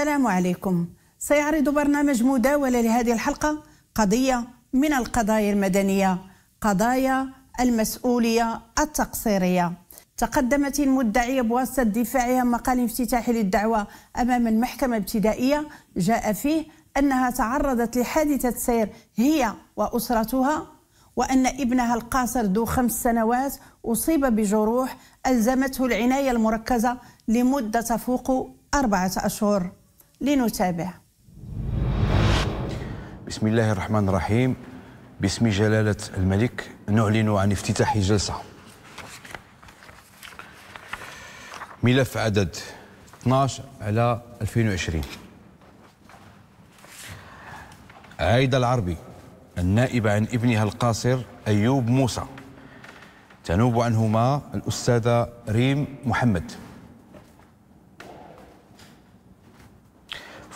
السلام عليكم. سيعرض برنامج مداولة لهذه الحلقة قضية من القضايا المدنية قضايا المسؤولية التقصيرية. تقدمت المدعية بواسطة دفاعها مقال افتتاحي للدعوة أمام المحكمة الابتدائية. جاء فيه أنها تعرضت لحادثة سير هي وأسرتها وأن ابنها القاصر ذو خمس سنوات أصيب بجروح ألزمته العناية المركزة لمدة تفوق أربعة أشهر. لنتابع. بسم الله الرحمن الرحيم. باسم جلالة الملك نعلن عن افتتاح جلسة. ملف عدد 12 على 2020 عايدة العربي النائبة عن ابنها القاصر أيوب موسى. تنوب عنهما الأستاذة ريم محمد.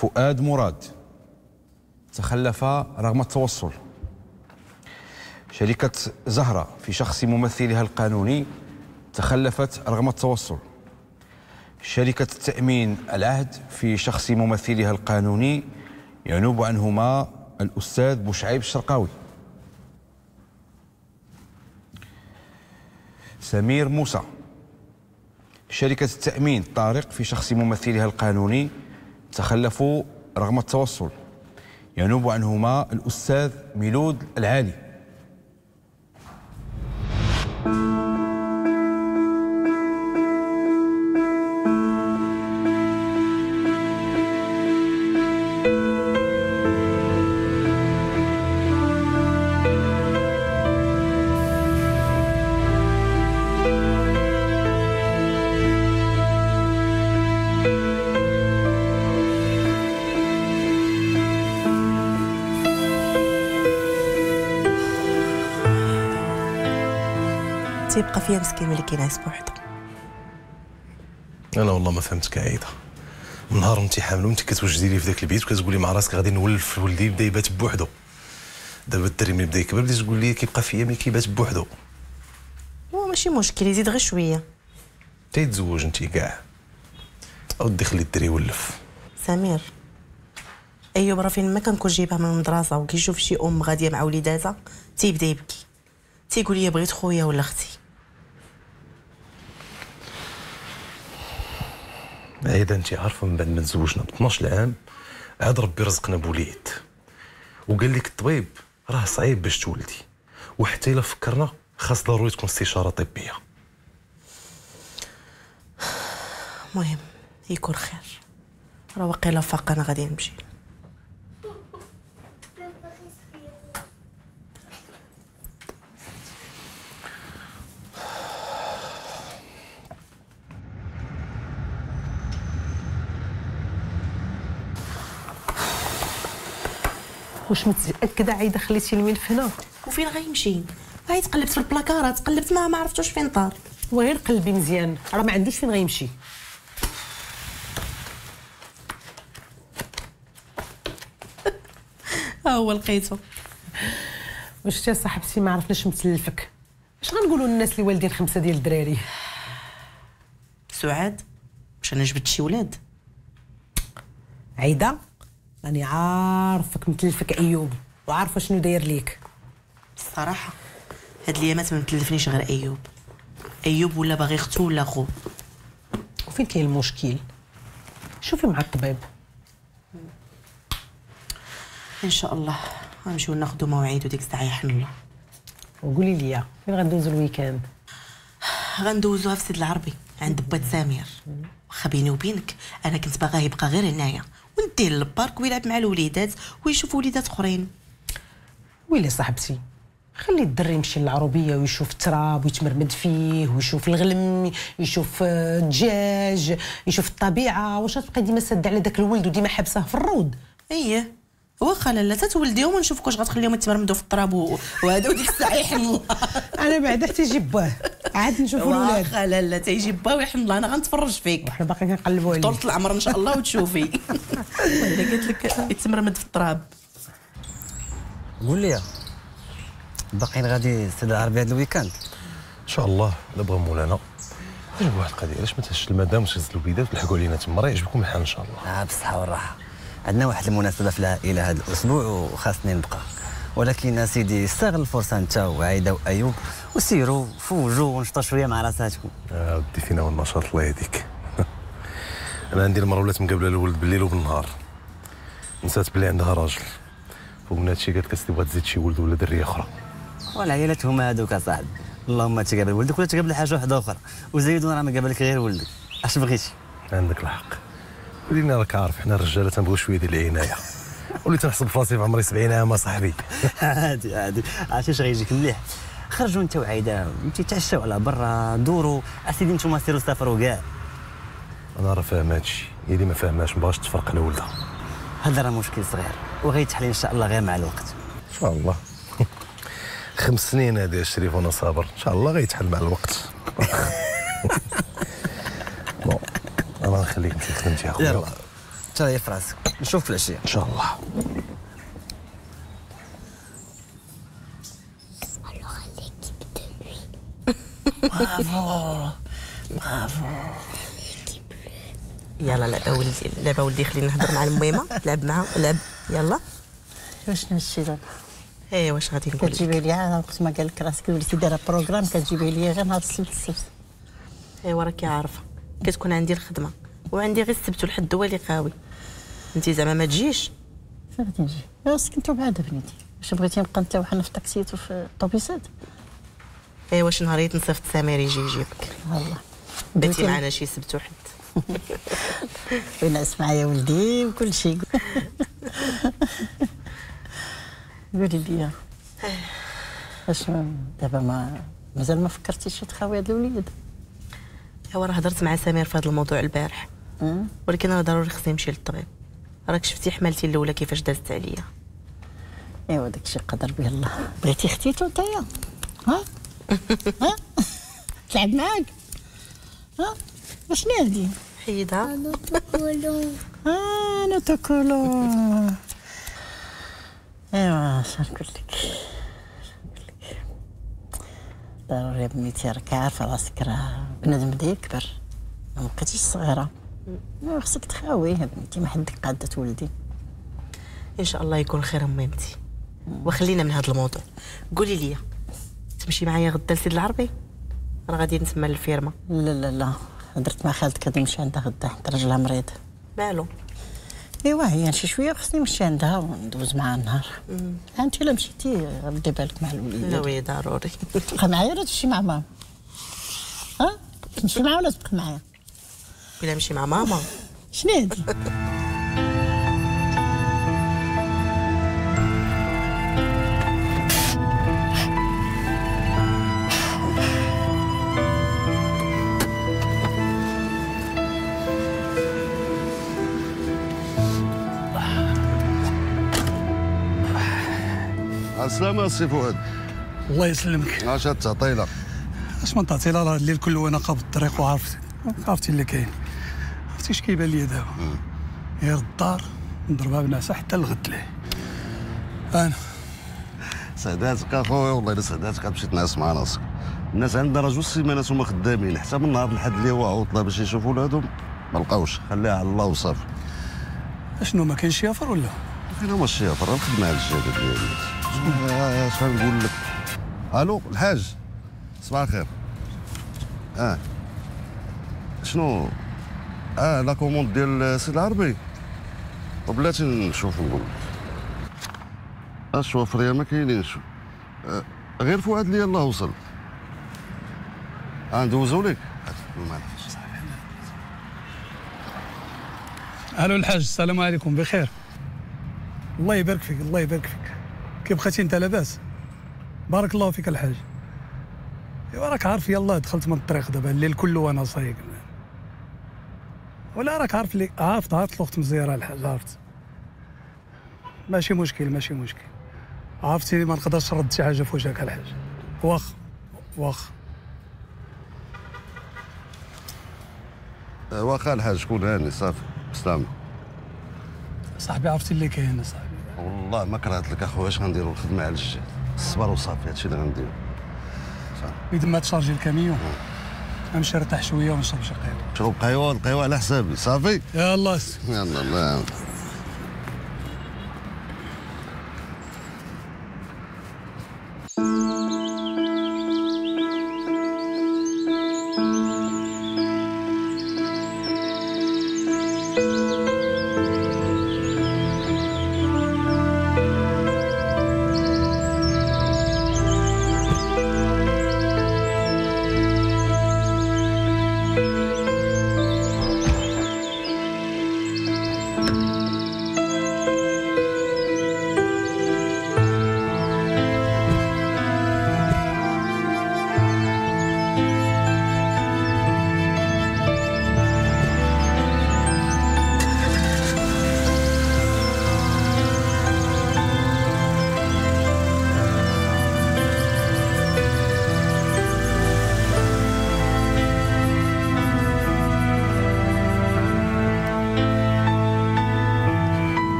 فؤاد مراد تخلف رغم التوصل. شركة زهرة في شخص ممثلها القانوني تخلفت رغم التوصل. شركة التأمين العهد في شخص ممثلها القانوني ينوب عنهما الأستاذ بوشعيب الشرقاوي. سمير موسى شركة التأمين طارق في شخص ممثلها القانوني تخلفوا رغم التوصل. ينوب عنهما الأستاذ ميلود العالي. ملي كينعس بوحدو أنا والله ما فهمتك عايدة. من نهار انت حامل وانت كتوجدي لي في ذاك البيت وكتقولي مع راسك غادي نولف ولدي بدا يبات بوحدو. دابا الدري ملي بدا يكبر بديتي تقول لي كيبقى فيا ملي كيبات بوحدو. هو ماشي مشكل يزيد غير شوية. تيتزوج انت كاع. أودي خلي الدري يولف. سمير أيوب راه فين ما كنكون جايبها من المدرسة وكيشوف شي أم غادية مع وليداتها تيبدأ يبكي. تيقول لي بغيت خويا ولا أختي. عايده انت عارفة من بعد ما تزوجنا ب 12 عام عاد ربي رزقنا بوليد. وقال لك الطبيب راه صعيب باش تولدي. وحتى إلا فكرنا خاص ضروري تكون استشارة طبية. المهم يكون خير. راه واقيلا فاق أنا غادي نمشي. واش متاكده عايدة خليتي الملف هنا وفين غيمشي؟ هاي تقلبت في البلاكارات تقلبت ما ما عرفتوش فين طار. وغير قلبي مزيان. راه ما عندوش فين غيمشي. ها هو لقيتو واش يا صاحبتي ما عرفناش متلفك. اش غنقولوا للناس اللي والدين خمسة ديال الدراري؟ سعاد واش أنا جبت شي ولاد. عايدة؟ راني عارفك متلفك أيوب وعارفة شنو داير ليك. الصراحه هاد الأيامات ما متلفنيش غير أيوب. أيوب ولا باغي أختو ولا خو وفين كاين المشكل؟ شوفي مع الطبيب. إن شاء الله. غنمشيو ناخدو مواعيد وديك الساعة يحن الله. وقولي لي فين غندوزو ال week-end؟ غندوزوها في سيد العربي عند بات سمير. واخا بيني وبينك أنا كنت باغاه يبقى غير هنايا. وندير للبارك ويلعب مع الوليدات ويشوف وليدات اخرين. ويلي صاحبتي خلي الدري يمشي للعروبية ويشوف التراب ويتمرمد فيه ويشوف الغلم يشوف آه، الدجاج يشوف الطبيعة. واش تبقى ديما ساده على داك الولد وديما حابسه في الروض اييه واخا لالا تتولديهم ونشوفك واش غتخليهم يتمرمدوا في التراب وهذا وديك الساعة الله أنا بعدا حتى يجيب باه عاد نشوفوا الولاد. واخا لالا تيجي با ويحن الله أنا غنتفرج فيك. وحنا باقي كنقلبوا عليه طولة العمر إن شاء الله وتشوفي. ولا قلت لك يتمرمد في التراب. قول لي باقيين غادي السيد العربي هذا ال week-end. إن شاء الله لا بغا مولانا. نجيب واحد القضية علاش ما تهزش المدام وتهز الوليدات وتلحقوا علينا تما راه يعجبكم الحال إن شاء الله. آه بالصحة والراحة. عندنا واحد المناسبة في العائلة هذا الأسبوع وخاصني نبقى. ولكن سيدي استغل الفرصة أنت وعايدة وأيوب وسيروا فوجوا ونشطوا شوية مع راساتكم. ودي فينا والنشاط الله يهديك. أنا عندي المرة ولات مقابله الولد بالليل وبالنهار. نسات بلي عندها راجل. ومن هادشي قالت لك أسيدي بغات تزيد شي ولد ولا درية أخرى. والعائلات هما هذوك اصاحبي اللهم تقابل ولدك ولا تقابل حاجة واحدة أخرى. وزيدون راه ما قابلك غير ولدك. أش بغيتي؟ عندك الحق. ولينا راك عارف حنا الرجاله تنبغيو شوية ديال العناية. وليت نحسب فراسي في عمري 70 عام صاحبي. عادي عادي. عرفتي اش غيجيك مليح. خرجوا انت وعايدة. انت تعشاو على برا دوروا. أسيدي نتوما سيروا سافروا كاع. أنا راه فاهم هادشي. هي اللي ما فاهماش ما باغاش تفرق على ولدها هذا راه مشكل صغير. وغيتحل إن شاء الله غير مع الوقت. إن شاء الله. خمس سنين هذا الشريف وأنا صابر. إن شاء الله غيتحل مع الوقت. بون. أنا نخليك تمشي خدمتي يا في راسك نشوفك في العشية. إن شاء الله. يلا لعبه ولدي لعبه ولدي خلينا نهضر مع الميمه لعب معها لعب. يلا. واش نمشي دابا؟ إيه واش غادي نقول لك؟ كتجيبي لي أنا وقت ما قال لك راسك وليتي دايرة programme كتجيبي لي غير نهار السبت السبت. ايوا راكي عارفة. كتكون عندي الخدمة. وعندي غير السبت والحد هو اللي قاوي. انت زعما ما تجيش. فين غادي نجي؟ سكنتو بعاد بنيتي. واش بغيتي نبقى نتا وحنا في التاكسيات وفي الطوبيسات ايوا واش نهار نصيفط سمير يجي يجيبك والله. باتي معنا شي سبت وحد. وينعس معايا ولدي وكل شيء قولي لي. اش ما- دابا ما مازال ما فكرتيش تخاوي هاد الوليد؟ ايوا راه هضرت مع سمير في هذا الموضوع البارح. أه؟ ولكن راه ضروري خصني نمشي للطبيب. راك شفتي حملتي الأولى كيفاش دازت عليا. أيوا داكشي قدر به الله. بغيتي ختيتو نتايا؟ ها؟ ها؟ تلعب معاك؟ ها؟ وشنو هادي؟ حيدها آه أنا تاكلو أيوا اش نقول لك؟ ضروري بنيتي راك عارفة راسك راه بنادم بدا يكبر ما بقيتيش صغيرة. ايوا خصك تخاوي. يا بنيتي ما حدك قادة تولدي. إن شاء الله يكون خير ميمتي وخلينا من هذا الموضوع. قولي لي تمشي معايا غدا لسيد العربي؟ راه غادي نتسمى للفيرما. لا لا لا. هضرت مع خالتك غادي نمشي عندها غدا حيت راجلها مريض. مالو؟ إيوا هي شي شوية خصني نمشي عندها وندوز معاها النهار. أنت إلا مشيتي ردي بالك مع الوليد لا وي ضروري. تبقى معايا ولا تمشي مع ماما؟ ها؟ تمشي معايا ولا تبقى معايا؟ بلا نمشي مع ماما. شنو هادي السلامة السي فؤاد. الله يسلمك. اش تعطينا؟ اش ما تعطي لا راه الليل كله وأنا قابض الطريق وعرفت عرفتي اللي كاين. عرفتي اش كيبان لي دابا. غير الدار نضربها بنعسه حتى الغد ليه أنا. سعداتك أخويا والله إلا سعداتك غتمشي تنعس مع راسك. الناس عندنا راه جوج سيمانات هما خدامين حتى من نهار الحد اللي هو عطله باش يشوفوا ولادهم ما لقاوش. خليها على الله وصافي. أشنو ما كاين شيافر ولا؟ فين هما الشيافر راه الخدمه على الجهاد ديالي اش غنقول لك؟ ألو الحاج. صباح الخير. آه. شنو؟ آه la commande ديال سيد العربي. وبلاتي نشوف نقول. الشوفريه ما كاينينش. آه غير فؤاد اللي يلاه وصل. آه ندوزو لك ألو الحاج السلام عليكم بخير. الله يبارك فيك الله يبارك فيك. كيف بقيتي أنت لاباس؟ بارك الله فيك الحاج. ايوا راك عارف يلا دخلت من الطريق دابا الليل كله وأنا صايق. ولا راك عارف لي عارف عارف الوقت مزيرة الحاج عرفت ماشي مشكل ماشي مشكل. عرفتي ما نقدرش نرد شي حاجة في وجهك الحاج واخ واخ. آه واخا الحاج شكون هاني؟ صافي بسلامة صاحبي عرفتي اللي كاين صاحبي؟ والله ما كرهت لك أخويا اش غنديروا الخدمة على الجهاد الصبر وصافي هادشي اللي غندير اذا ما تشارجي الكاميون. نمشي نرتاح شوية ونشرب شي قهوة. شرب قهوة القهوة على حسابي صافي؟ يلا. يلا الله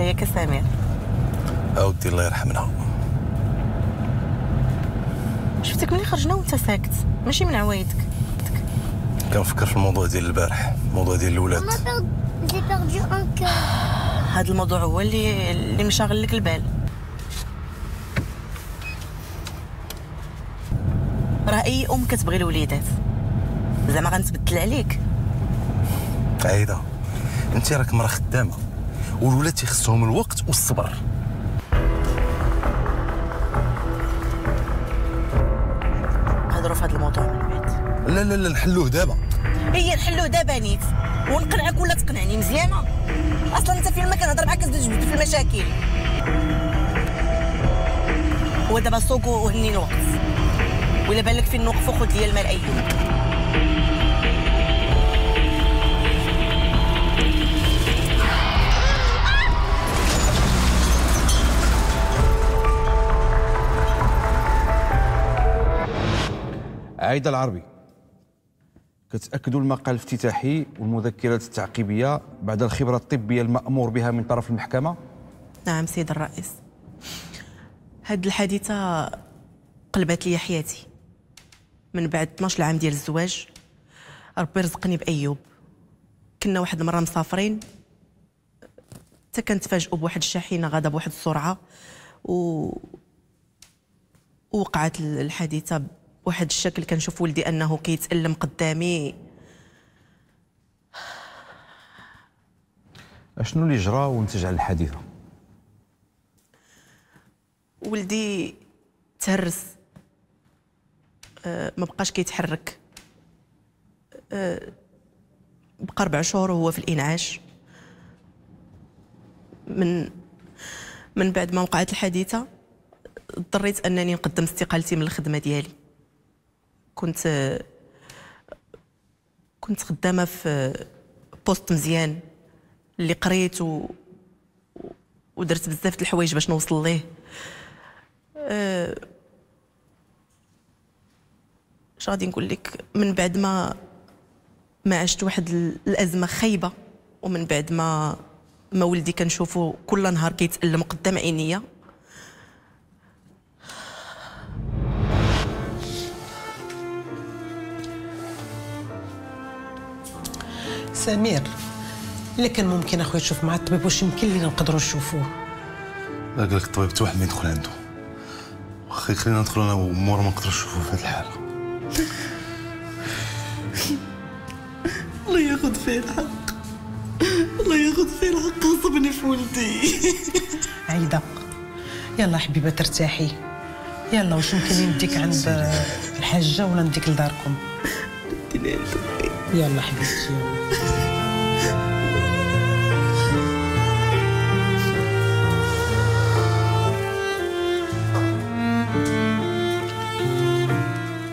يعاونك الوقت بغات شتا ياك سمير اودي الله يرحمنا. شفتك ملي خرجنا وانت ساكت ماشي من عوايدك. كنفكر في الموضوع ديال البارح الموضوع ديال cœur. هذا الموضوع هو اللي اللي مشاغل لك البال. راه اي أم كتبغي الوليدات. زعما غنتبدل عليك. عايدة انت راك مرا خدامة. والولاد تيخصهم الوقت والصبر. هضروا في هذا الموضوع من بعد. لا لا لا نحلوه دابا. هي نحلوه دابا نيت. ونقنعك ولا تقنعني مزيانة. أصلا أنت فين ما كنهضر معاك كتبدا في المشاكل. هو دابا سوق وهني الوقت ولا بالك فين نوقفوا خذ لي المال ايوب عايدة العربي. كتأكدوا المقال الافتتاحي والمذكرات التعقيبية بعد الخبرة الطبية المأمور بها من طرف المحكمة؟ نعم سيد الرئيس. هاد الحادثة قلبت لي حياتي. من بعد 12 عام ديال الزواج ربي رزقني بأيوب. كنا واحد المرة مسافرين. حتى كنتفاجئوا بواحد الشاحنة غادا بواحد السرعة و وقعت الحادثة بواحد الشكل كنشوف ولدي أنه كيتألم قدامي. شنو اللي جرى ونتج على الحادثة ولدي تهرس. آه، ما بقاش كيتحرك. آه، بقى ربع شهور وهو في الإنعاش. من من بعد ما وقعت الحادثه اضطريت أنني نقدم استقالتي من الخدمة ديالي. كنت كنت خدامة في بوست مزيان اللي قريت و ودرت بزاف الحوايج باش نوصل ليه. أه، اش غادي نقول لك؟ من بعد ما ما عشت واحد ال- الأزمة خايبة ومن بعد ما ما ولدي كنشوفو كل نهار كيتألم قدام عينيا. سمير. الا كان ممكن أخويا تشوف مع الطبيب واش يمكن لينا نقدروا نشوفوه. لا قال لك الطبيب حتى واحد ما يدخل عنده. واخا خلينا ندخل أنا ومورا ما نقدرش نشوفه في هذه الحالة. الله ياخذ فيه الحق. الله ياخذ فيه الحق غصبني في ولدي. عايده يلا حبيبة ترتاحي. يلا واش يمكن نديك عند الحاجة ولا نديك لداركم. يلا حبيبتي يلا.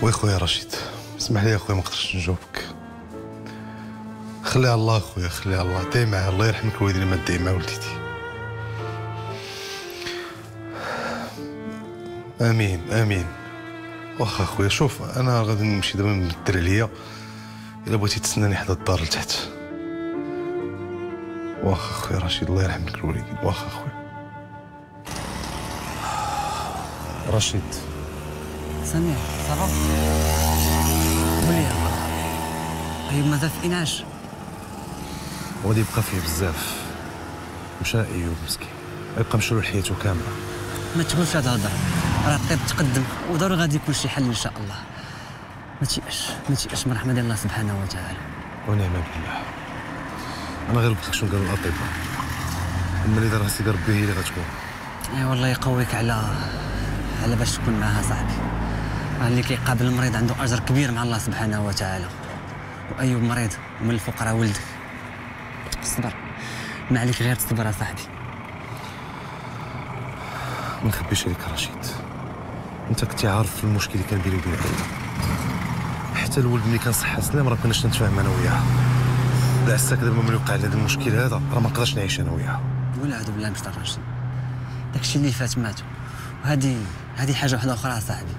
وي خويا رشيد اسمح لي يا خويا ما قدرتش نجاوبك. خليها الله خويا خليها الله داي معاه الله يرحمك الوالدين ما داي مع ولديتي آمين آمين. واخا خويا شوف أنا غادي نمشي دابا نبدل عليا. الا بغيتي تسناني حدا الدار لتحت. واخا خويا رشيد الله يرحمك الوالدين واخا خويا رشيد. سمير صافا ولي أيوب مازال في إنعاش غادي يبقى فيه بزاف. مشى ايوب مسكين يبقى مشلول حياته كامله ما تقولش هاد الهضره راه الطب تقدم وضروري غادي يكون شي حل إن شاء الله. ما تيأش ما تيأش من رحمة الله سبحانه وتعالى. ونعم بالله. أنا غير لك شنو قالوا الأطباء. أما اللي دار سيدي ربي هي اللي غتكون. أي والله يقويك على على باش تكون معها صاحبي. راه اللي كيقابل المريض عنده أجر كبير مع الله سبحانه وتعالى. وايوب مريض ومن الفقراء ولدك. صبر. ما عليك غير تصبر صاحبي. ما نخبيش عليك رشيد. أنت كنتي عارف المشكل اللي كان بيني وبين عيلة حتى الولد ملي كان صحة سلام راه كناش نتفاهم أنا وياه. بالعكس دابا ملي وقع لي هذا المشكل هذا راه ما نقدرش نعيش أنا وياه. والعياذ بالله مش راشد داكشي اللي فات ماتوا وهذه هذه حاجة واحدة أخرى صاحبي.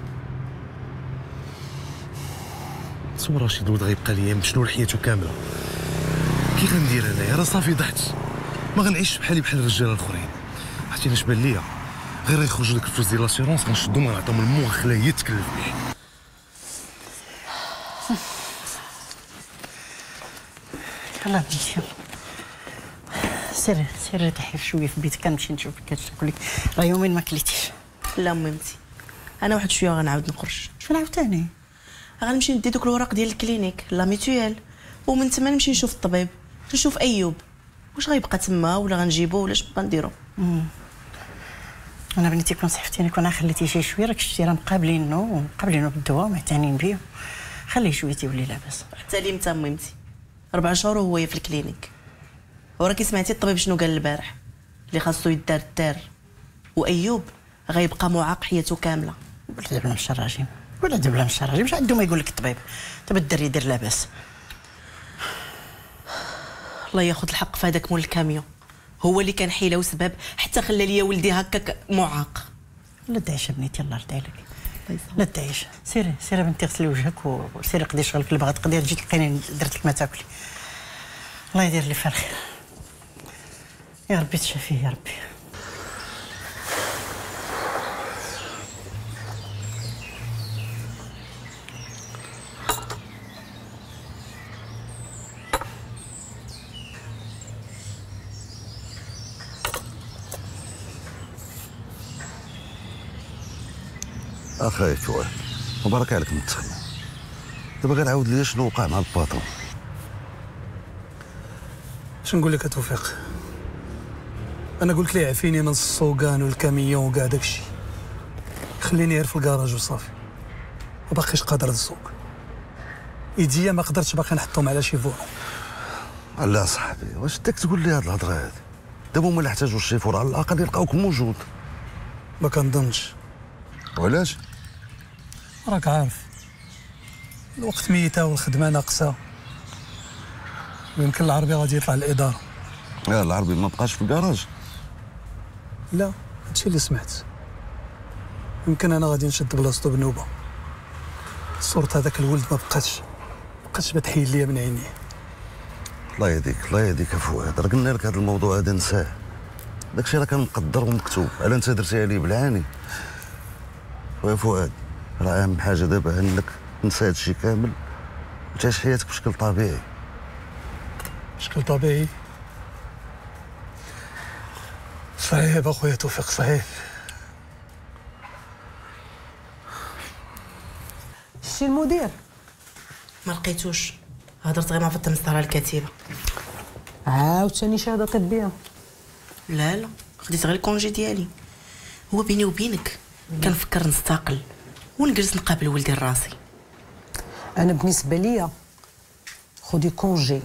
تصور رشيد الولد غيبقى ليا مشلول حياته كاملة؟ كي غندير انايا راه صافي ضعت. ما غنعيش بحالي بحال الرجاله الآخرين. عرفتي اش بان ليا؟ غير غيخرج لك الفلوس ديال l'assurance غنشدهم غنعطيهم لمو غنخليها هي تكلف به يلا بنتي يلا. سيري سيري ارتاحي شوية في بيتك كنمشي نشوف كتاكل لك راه يومين ما كليتيش. لا ميمتي أنا واحد شوية غنعاود نخرج. شنو عاوتاني غنمشي ندي دوك الوراق ديال ال clinique ل la mutuelle ومن تما نمشي نشوف الطبيب نشوف أيوب. واش غيبقى تما ولا غنجيبو ولا اش بقى نديرو أنا بنتي كون صحفتيني كون خليتي شي شوية راك شتي راه مقابلينو ومقابلينو بالدواء ومعتنين بيه. خليه شوية تيولي لاباس. حتى لي متى ميمتي ربع شهور وهو في ال clinique. وراكي سمعتي الطبيب شنو قال البارح؟ اللي خاصو يدار دار وأيوب غيبقى معاق حياته كاملة. الرجيم ولا دابا من الشر الرجيم شحال ما يقول لك الطبيب. دابا الدري يدير لاباس. الله ياخذ الحق في هذاك مول الكاميون هو اللي كان حيلة وسبب حتى خلى ليا ولدي هكاك معاق. لا تعيش بنيتي الله يرضي عليك. لا تعيش. سيري سيري بنتي غسلي وجهك وسيري قضي شغلك اللي بغات تقضي تجي تلقيني درت لك ما تاكلي. الله يدير لي فيها الخير. يا ربي تشافيه يا ربي. اخاي فؤاد باراكا عليك من التخمام دابا غير عاود لي شنو وقع مع ال patron اش نقول لك توفيق؟ أنا قلت ليه عفيني من السوقان والكاميون وكاع داكشي خليني غير في الكراج وصافي. ما باقيش قادر نسوق ايديا ما قدرتش باقي نحطهم على شي volant لا صاحبي واش داك تقول لي هاد الهضرة هادي؟ دابا هما اللي احتاجوا الشيفور على الأقل يلقاوك موجود. ما كنظنش. وعلاش؟ راك عارف الوقت ميتة والخدمة ناقصة. ويمكن العربي غادي يطلع للإدارة. يا العربي ما بقاش في الكراج. لا هادشي اللي سمعت. يمكن أنا غادي نشد بلاصتو بنوبة. صورة هذاك الولد ما بقاتش. ما بقاتش بتحيل ليا من عينيه. الله يهديك الله يهديك يا فؤاد راه قلنا لك هذا الموضوع هذا نساه. داكشي راه كان مقدر ومكتوب. على انت درتي عليه بالعاني ويا فؤاد راه اهم حاجة دابا انك تنسى هادشي كامل وتعيش حياتك بشكل طبيعي. مشكل طبيعي؟ صعيب اخويا توفيق صعيب شتي المدير. ما لقيتوش. هضرت غير مع فاطمة الزهراء الكاتبة. عاوتاني شهاده طبية؟ لا لا. خديت غير الكونجي ديالي. هو بيني وبينك كنفكر نستقل. ونجلس نقابل ولدي راسي أنا بالنسبة ليا خدي كونجي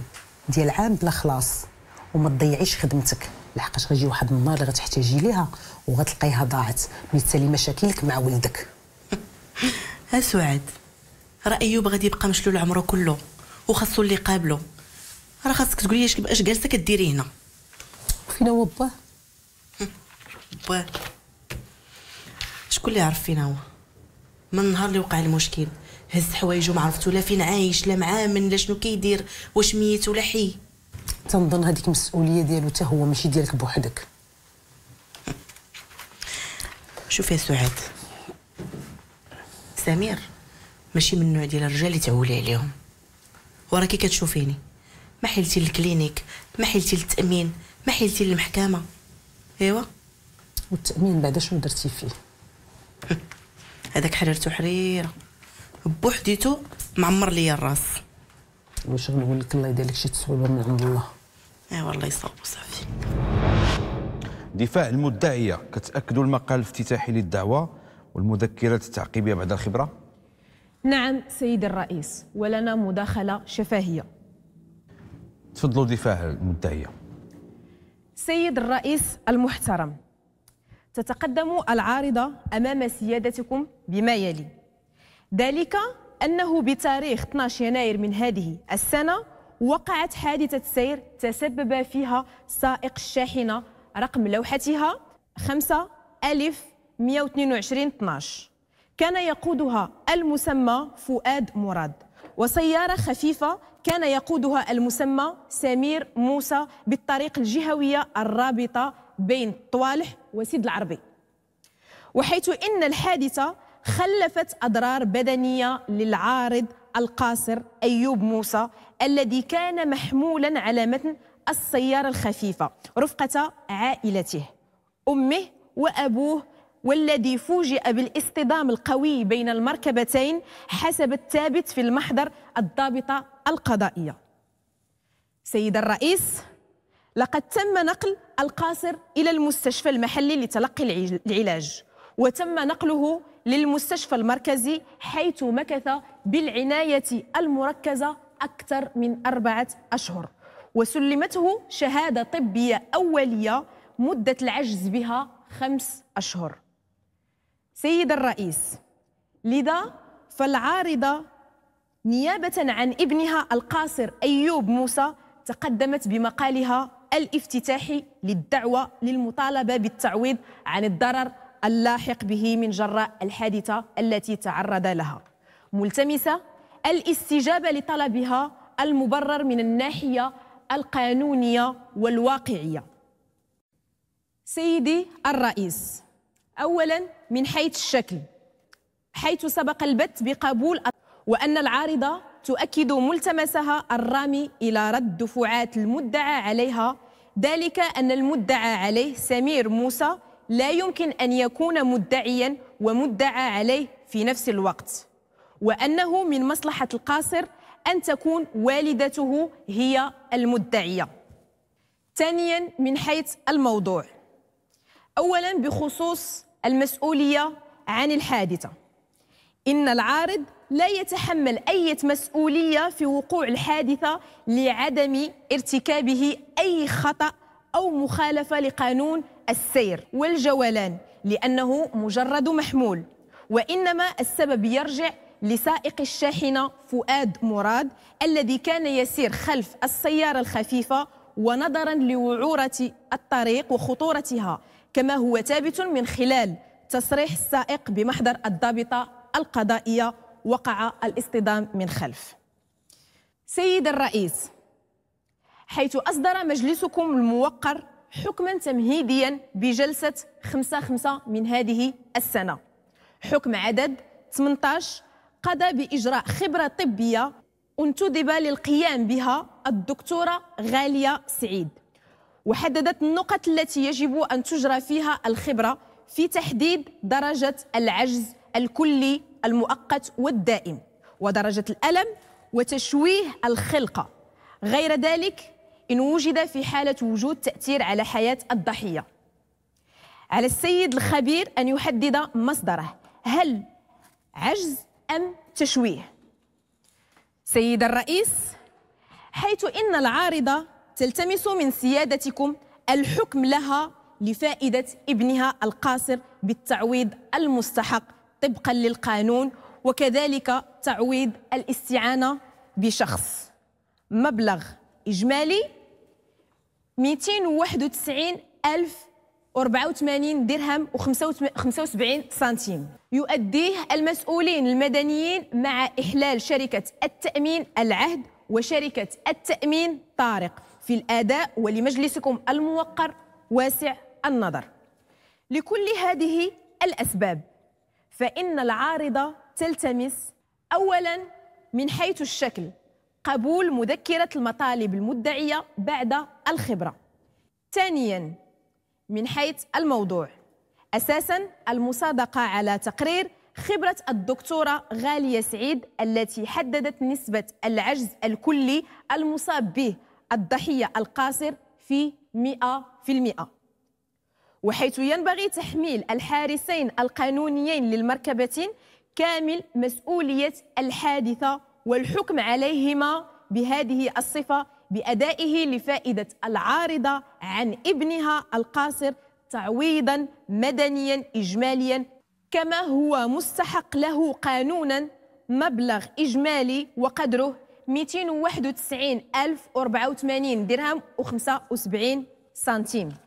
ديال عام بلا خلاص وما تضيعيش خدمتك. لحقاش غيجي واحد النهار اللي غتحتاجي ليها وغتلقيها ضاعت. تسالي مشاكلك مع ولدك. ها سعاد راه أيوب غادي يبقى مشلول عمره كله وخاصو اللي قابلو راه خاصك تقولي اش اش جالسة كديري هنا. فينا هو باه باه شكون اللي عرف فينا هو؟ من النهار اللي وقع المشكل. هز حوايجو ما عرفتو لا فين عايش لا معامل لا شنو كيدير واش ميت ولا حي. تنظن هذيك مسؤوليه ديالو حتى هو ماشي ديالك بوحدك. شوف يا سعاد. سمير ماشي من النوع ديال الرجال اللي تعولي عليهم. وراكي كتشوفيني. ما حيلتي للكلينيك ما حيلتي للتأمين ما حيلتي للمحكمة. ايوا والتأمين بعدا شنو درتي فيه؟ هذاك حريرته حريرة. بوحديتو معمر ليا الراس. واش غنقول لك؟ الله يدير لك شي تصويبة من عند الله. أي والله يصاوب صافي. دفاع المدعية كتأكدوا المقال الافتتاحي للدعوة والمذكرات التعقيبية بعد الخبرة؟ نعم سيد الرئيس ولنا مداخلة شفهية تفضلوا دفاع المدعية. سيد الرئيس المحترم تتقدم العارضة أمام سيادتكم بما يلي. ذلك أنه بتاريخ 12 يناير من هذه السنة وقعت حادثة سير تسبب فيها سائق الشاحنة رقم لوحتها 5 ألف 122 12 كان يقودها المسمى فؤاد مراد وسيارة خفيفة كان يقودها المسمى سمير موسى بالطريق الجهوية الرابطة بين طوالح وسيد العربي. وحيث إن الحادثة خلفت أضرار بدنية للعارض القاصر أيوب موسى الذي كان محمولا على متن السيارة الخفيفة رفقة عائلته أمه وأبوه والذي فوجئ بالاصطدام القوي بين المركبتين حسب الثابت في المحضر الضابطة القضائية. سيد الرئيس لقد تم نقل القاصر إلى المستشفى المحلي لتلقي العلاج وتم نقله للمستشفى المركزي حيث مكث بالعناية المركزة أكثر من أربعة أشهر وسلمته شهادة طبية أولية مدة العجز بها خمس أشهر. سيد الرئيس لذا فالعارضة نيابة عن ابنها القاصر أيوب موسى تقدمت بمقالها الافتتاحي للدعوة للمطالبة بالتعويض عن الضرر اللاحق به من جراء الحادثة التي تعرض لها. ملتمسة الاستجابة لطلبها المبرر من الناحية القانونية والواقعية. سيدي الرئيس اولا من حيث الشكل حيث سبق البت بقبول وأن العارضة تؤكد ملتمسها الرامي إلى رد دفعات المدعى عليها. ذلك أن المدعى عليه سمير موسى لا يمكن أن يكون مدعيا ومدعى عليه في نفس الوقت وأنه من مصلحة القاصر أن تكون والدته هي المدعية. ثانيا من حيث الموضوع. اولا بخصوص المسؤولية عن الحادثة. إن العارض لا يتحمل أي مسؤولية في وقوع الحادثة لعدم ارتكابه أي خطأ أو مخالفة لقانون السير والجولان لأنه مجرد محمول. وإنما السبب يرجع لسائق الشاحنة فؤاد مراد الذي كان يسير خلف السيارة الخفيفة ونظرا لوعورة الطريق وخطورتها كما هو ثابت من خلال تصريح السائق بمحضر الضابطة القضائية وقع الاصطدام من خلف. سيد الرئيس حيث أصدر مجلسكم الموقر حكما تمهيديا بجلسة 5 5 من هذه السنة. حكم عدد 18 قضى بإجراء خبرة طبية انتدب للقيام بها الدكتورة غالية سعيد. وحددت النقط التي يجب أن تجرى فيها الخبرة في تحديد درجة العجز الكلي المؤقت والدائم ودرجة الألم وتشويه الخلقة. غير ذلك إن وجد في حالة وجود تأثير على حياة الضحية. على السيد الخبير أن يحدد مصدره. هل عجز أم تشويه؟ سيد الرئيس حيث إن العارضة تلتمس من سيادتكم الحكم لها لفائدة ابنها القاصر بالتعويض المستحق طبقا للقانون وكذلك تعويض الاستعانة بشخص. مبلغ إجمالي 291 ألف 84 درهم و75 سنتيم. يؤديه المسؤولين المدنيين مع إحلال شركة التأمين العهد وشركة التأمين طارق. في الأداء ولمجلسكم الموقر واسع النظر. لكل هذه الأسباب فإن العارضة تلتمس أولا من حيث الشكل قبول مذكرة المطالب المدعية بعد الخبرة. ثانيا من حيث الموضوع أساسا المصادقة على تقرير خبرة الدكتورة غالية سعيد التي حددت نسبة العجز الكلي المصاب به الضحية القاصر في 100% وحيث ينبغي تحميل الحارسين القانونيين للمركبة كامل مسؤولية الحادثة والحكم عليهما بهذه الصفة بأدائه لفائدة العارضة عن ابنها القاصر تعويضا مدنيا إجماليا كما هو مستحق له قانونا مبلغ إجمالي وقدره 291 ألف 84 درهم و75 سنتيم.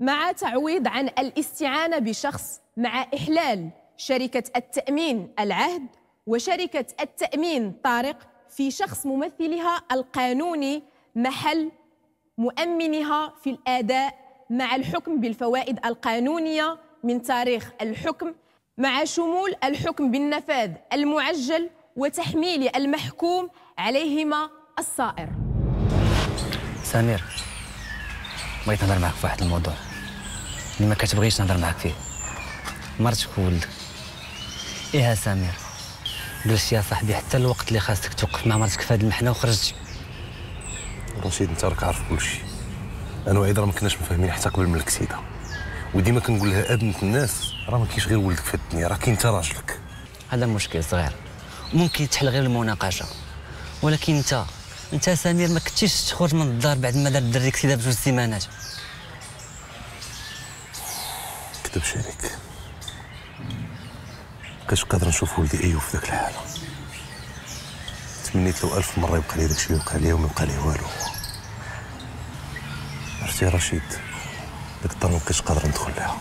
مع تعويض عن الاستعانة بشخص مع إحلال شركة التأمين العهد وشركة التأمين طارق في شخص ممثلها القانوني محل مؤمنها في الآداء مع الحكم بالفوائد القانونية من تاريخ الحكم مع شمول الحكم بالنفاذ المعجل وتحميل المحكوم عليهما الصائر. سمير. بغيت نهضر معك في واحد الموضوع. اللي ما كتبغيش نهضر معك فيه. مرتك وولدك إيه سمير؟ جلست يا صاحبي حتى الوقت اللي خاصك توقف مع مرتك في هذه المحنة وخرجتي رشيد أنت راك عارف كل شيء. أنا وعيد راه ما كناش مفاهمين حتى قبل من الكسيده وديما كنقول لها أبنة الناس راه ما كاينش غير ولدك في الدنيا راه كاين راجلك. هذا مشكل صغير. ممكن تحل غير المناقشة. ولكن أنت أنت سمير ما كنتيش تخرج من الدار بعد ما دار الدري كسيده بجوج سيمانات. كذبش عليك بقيتش قادر نشوف ولدي ايوب في ذاك الحالة. تمنيت لو ألف مرة يبقى لي داكشي اللي وقع ليا وما يبقى ليه والو. عرفتي رشيد؟ ديك الدار ما بقيتش قادر ندخل لها.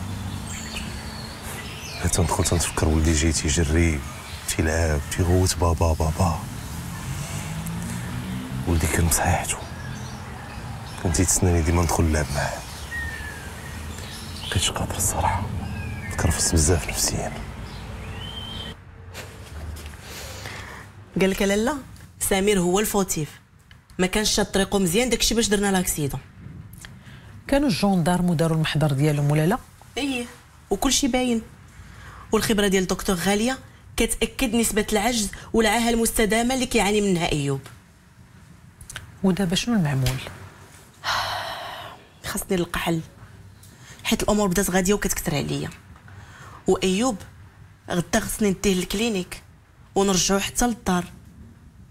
حتى ندخل تنتفكر ولدي جاي تيجري تيلعب تيغوت بابا بابا ولدي كان بصحيحته كان تيتسناني ديما ندخل نلعب معاه. مبقيتش قادر الصراحة. تكرفس بزاف نفسيا قال لك لالا سمير هو ال fautif. ما كانش شاد طريقه مزيان داكشي باش درنا l'accident. كانوا ال gendarmes وداروا المحضر ديالهم ولا لا؟ إيه وكل شيء باين. والخبرة ديال الدكتور غالية كتأكد نسبة العجز والعاهه المستدامة اللي كيعاني منها أيوب. ودابا شنو المعمول؟ خاصني نلقى حل حيت الأمور بدات غاديه وكتكثر عليا. وأيوب غدا خصني نديه للكلينيك ونرجعو حتى للدار.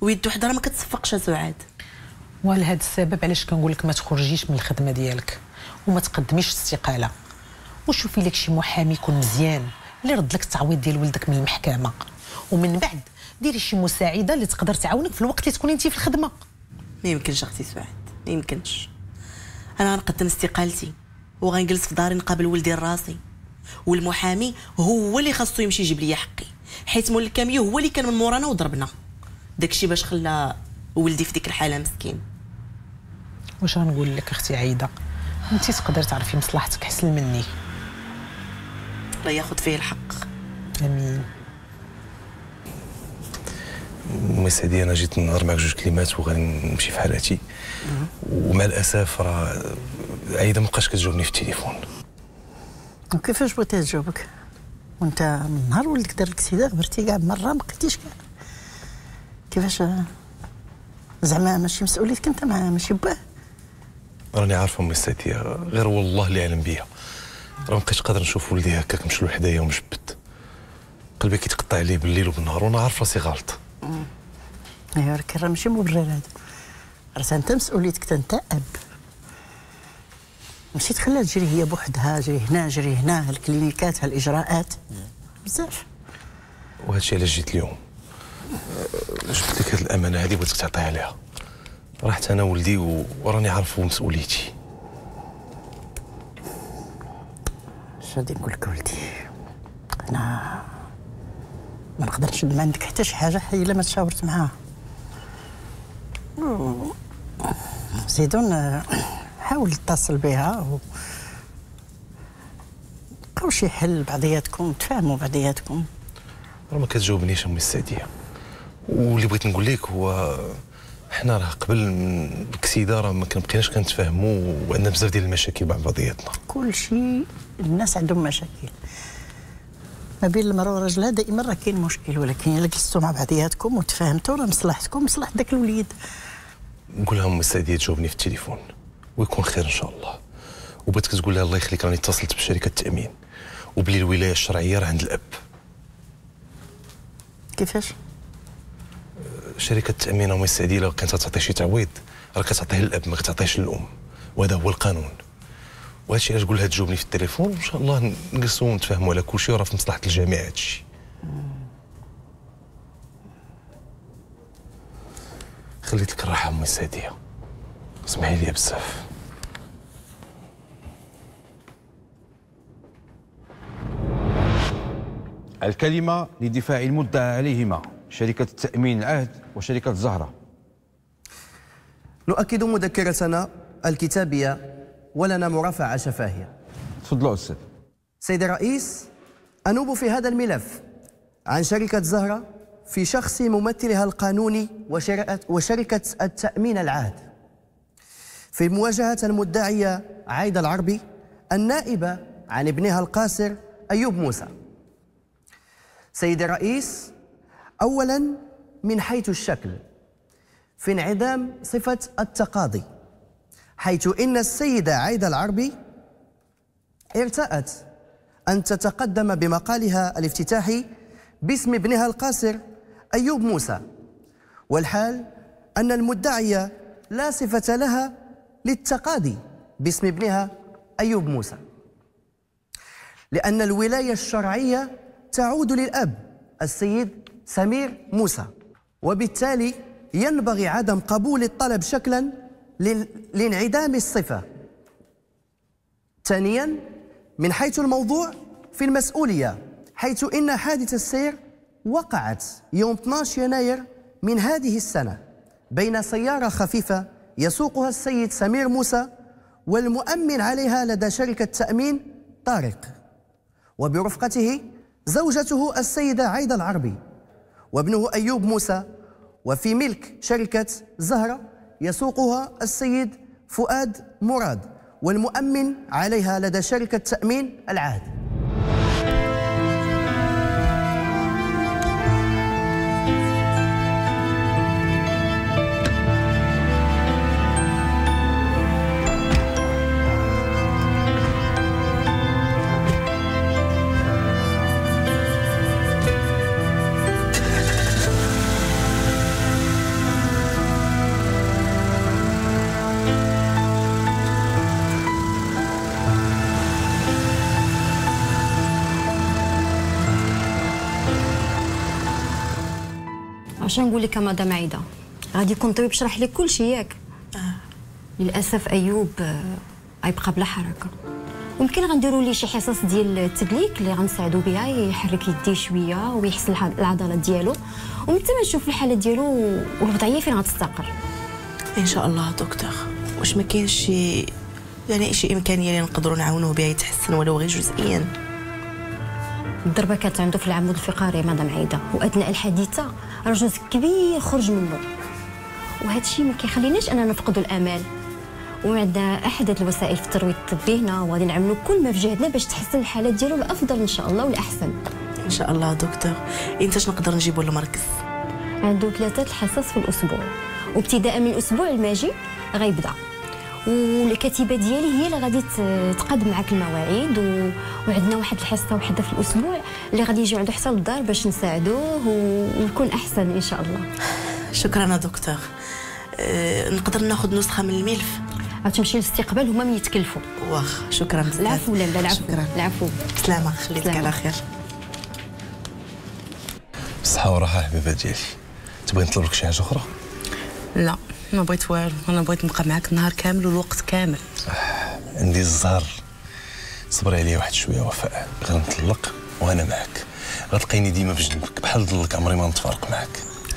ويدو حدا ما كتصفقش سعاد ولهذا السبب علاش كنقول لك ما تخرجيش من الخدمة ديالك وما تقدميش استقاله وشوفي لك شي محامي يكون مزيان اللي يرد لك التعويض ديال ولدك من المحكمة. ومن بعد ديري شي مساعدة اللي تقدر تعاونك في الوقت اللي تكوني انت في الخدمة. ما يمكنش أختي سعاد ما يمكنش. أنا غنقدم استقالتي. وغنجلس في داري نقابل ولدي راسي والمحامي هو اللي خاصو يمشي يجيب لي حقي. حيت مول الكاميو هو اللي كان من مورانا وضربنا. داكشي باش خلى ولدي في ديك الحالة مسكين. واش غنقول لك أختي عايدة؟ انت تقدر تعرفي مصلحتك أحسن مني. الله ياخذ فيه الحق. آمين. امي سعدي أنا جيت نهضر معك جوج كلمات وغنمشي في حالاتي ومع الاسف راه عايده ما بقاش كتجاوبني في التليفون. وكيفاش بغيتي تجاوبك؟ وأنت من نهار ولدك دار لك سيدة غبرتي كاع مرة ما بقيتيش كاع. كيفاش؟ زعما ماشي مسؤوليتك أنت مع ماشي باه. راني عارفه أمي سعديه غير والله اللي علم بيا راه مابقيتش قادر نشوف ولدي هكاك مشلول حدايا ومجبد قلبي كيتقطع عليه بالليل وبالنهار وأنا عارف راسي غلط. ايوا راه ماشي مبرر هذا. راه أنت مسؤوليتك انت اب ماشي تخليها تجري هي بوحدها جري هنا جري هنا الكلينيكات هالإجراءات. بزاف. وهذا الشيء علاش جيت اليوم؟ جبت لك هذه الأمانة هذه بغيتك تعطيها ليها. رحت أنا ولدي وراني عارف مسؤوليتي. اش غادي نقول لك ولدي؟ أنا ما نقدرش ندم عندك حتى شي حاجة حي إلا ما تشاورت معاها زيدون آه، حاول تتصل بها و لقاو شي حل بعضياتكم تفاهموا بعضياتكم. راه ما كتجاوبنيش أمي السعديه واللي بغيت نقول لك هو حنا راه قبل من الكسيده راه ما كنبقيناش كنتفاهموا وعندنا بزاف ديال المشاكل مع بعضياتنا. كل شيء الناس عندهم مشاكل. ما بين المرأة والرجل دائما راه كاين مشكل ولكن إلا جلستوا مع بعضياتكم وتفاهمتوا راه مصلحتكم مصلحة داك الوليد. نقول لها امي السعديه تجاوبني في التليفون. ويكون خير إن شاء الله. وبغيتك تقول لها الله يخليك راني اتصلت بشركة التامين وبلي الولاية الشرعية راه عند الأب. كيفاش؟ شركة التامين امي السعديه لو كانت تعطي شي تعويض راه كتعطيه للأب ما كتعطيهش للأم. وهذا هو القانون. وهذا الشيء علاش نقول لها تجاوبني في التليفون؟ وان شاء الله نجلسوا ونتفاهموا على كل شيء وراه في مصلحة الجميع هذا الشيء خليت لك الراحة أمي السعديه اسمحي لي بزاف. الكلمة لدفاع المدعى عليهما شركة التأمين العهد وشركة زهرة نؤكد مذكرتنا الكتابية ولنا مرافعة شفاهية. تفضلوا أستاذ. سيد الرئيس أنوب في هذا الملف عن شركة زهرة في شخص ممثلها القانوني وشركة, التأمين العهد في مواجهة المدعية عايدة العربي النائبة عن ابنها القاصر أيوب موسى. سيد الرئيس أولا من حيث الشكل في انعدام صفة التقاضي حيث إن السيدة عايدة العربي ارتأت أن تتقدم بمقالها الافتتاحي باسم ابنها القاصر أيوب موسى. والحال أن المدعية لا صفة لها للتقاضي باسم ابنها أيوب موسى. لأن الولاية الشرعية تعود للأب السيد سمير موسى وبالتالي ينبغي عدم قبول الطلب شكلا لانعدام الصفة. ثانيا من حيث الموضوع في المسؤولية حيث إن حادث السير وقعت يوم 12 يناير من هذه السنة بين سيارة خفيفة يسوقها السيد سمير موسى والمؤمن عليها لدى شركة تأمين طارق. وبرفقته زوجته السيدة عايدة العربي وابنه أيوب موسى. وفي ملك شركة زهرة يسوقها السيد فؤاد مراد والمؤمن عليها لدى شركة تأمين العهد. عشان نقول لك مدام عايدة غادي يكون طبيب شرح لك كل شيء ياك. للأسف أيوب آه، غيبقى بلا حركة. ممكن غنديروا ليه شي حصص ديال التدليك اللي غنساعدوا بها يحرك يديه شوية ويحسن العضلات ديالو. ومن ثم نشوف الحالة ديالو والوضعية فين غتستقر. إن شاء الله دكتور. واش ما كاينش شي يعني شي إمكانية اللي نقدروا نعاونوه بها يتحسن ولو غير جزئيا. الضربة كانت عنده في العمود الفقري مدام عايدة. وأثناء الحادثة راه جزء كبير خرج منه. وهذا الشيء ما كيخليناش أننا نفقدوا الامال وعندنا أحدث الوسائل في الترويض الطبي هنا وغادي نعملوا كل ما في جهدنا باش تحسن الحاله ديالو الأفضل إن شاء الله والأحسن. إن شاء الله دكتور. انتاش نقدر نجيبو للمركز؟ عنده ثلاثة الحصص في الأسبوع. وابتداء من الأسبوع الماجي غيبدأ. والكتيبه ديالي هي اللي غادي ت- تقاد معك المواعيد و... وعندنا واحد الحصة وحده في الأسبوع اللي غادي يجيو عنده حتى للدار باش نساعدوه و... ويكون أحسن إن شاء الله. شكرا يا دكتور. أه نقدر ناخذ نسخة من الملف؟ غتمشي للاستقبال هما من يتكلفوا. واخ شكرا بزاف العفو لا لا؟ العفو. شكرا. العفو. سلامه خليتك. على خير. بالصحة والراحة حبيبة ديالي تبغي نطلب لك شي حاجة أخرى؟ لا. ما بغيت والو أنا بغيت نبقى معاك النهار كامل والوقت كامل. عندي الزهر. صبري عليا واحد شوية وفاء غير نطلق وأنا معك غتلقيني ديما بجنبك بحال ظلك عمري ما نتفارق معك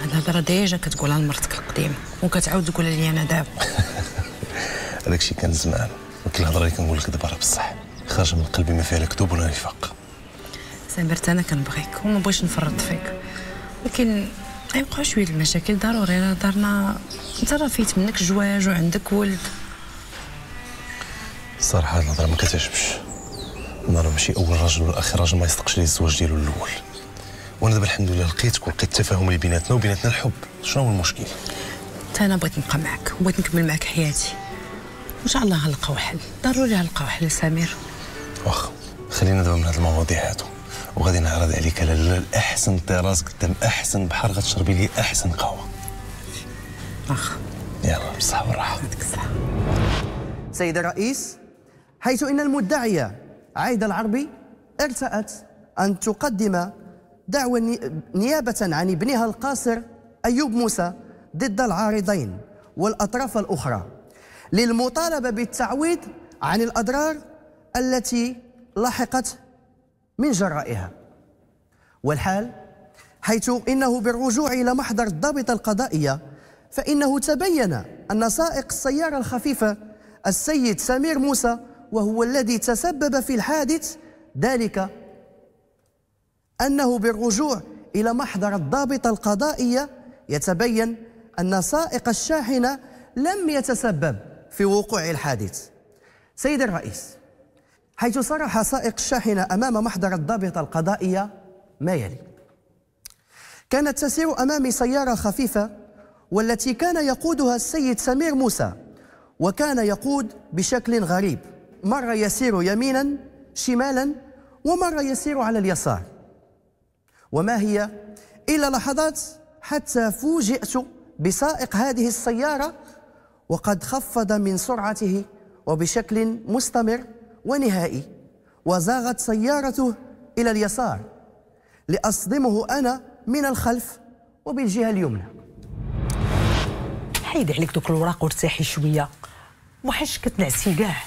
هاد الهضره ديجا كتقولها لمرتك القديمة وكتعاود تقولها لي أنا دابا. هذاك الشيء كان زمان ولكن الهضرة اللي كنقول لك دابا راه بصح. خارجة من قلبي ما فيها لا كذوب ولا نفاق سامرت أنا كنبغيك وما بغيتش نفرط فيك. ولكن غيوقعوا شوية المشاكل ضروري راه دارنا انت راه فيت منك جواج وعندك ولد. الصراحة هاد الهضرة ما كتعجبش. أنا راه ماشي أول راجل ولا آخر راجل ما يصدقش لي الزواج ديالو الأول. وأنا دابا الحمد لله لقيتك ولقيت التفاهم اللي بيناتنا وبيناتنا الحب. شنو هو المشكل؟ حتى أنا بغيت نبقى معاك وبغيت نكمل معاك حياتي. وان شاء الله غنلقاو حل ضروري غنلقاو حل سمير. واخا خلينا دابا من هاد المواضيع هادو. وغادي نعرض عليك على الأحسن طراز قدام أحسن بحر غتشربي لي أحسن قهوة. واخا يلا بالصحة والراحة سيد الرئيس حيث إن المدعية عايدة العربي ارتأت أن تقدم دعوى ني- نيابة عن ابنها القاصر أيوب موسى ضد العارضين والأطراف الأخرى للمطالبة بالتعويض عن الأضرار التي لحقت من جرائها. والحال حيث إنه بالرجوع إلى محضر الضابطة القضائية فإنه تبين أن سائق السيارة الخفيفة السيد سمير موسى وهو الذي تسبب في الحادث ذلك أنه بالرجوع إلى محضر الضابطة القضائية يتبين أن سائق الشاحنة لم يتسبب في وقوع الحادث. سيد الرئيس حيث صرح سائق الشاحنة أمام محضر الضابطة القضائية ما يلي. كانت تسير أمامي سيارة خفيفة والتي كان يقودها السيد سمير موسى وكان يقود بشكل غريب. مرة يسير يمينا شمالا ومرة يسير على اليسار. وما هي إلا لحظات حتى فوجئت بسائق هذه السيارة وقد خفض من سرعته وبشكل مستمر ونهائي. وزاغت سيارته إلى اليسار لأصدمه أنا من الخلف وبالجهة اليمنى. حيد عليك دوك الوراق وارتاحي شوية. وحاش كتنعسي كاع.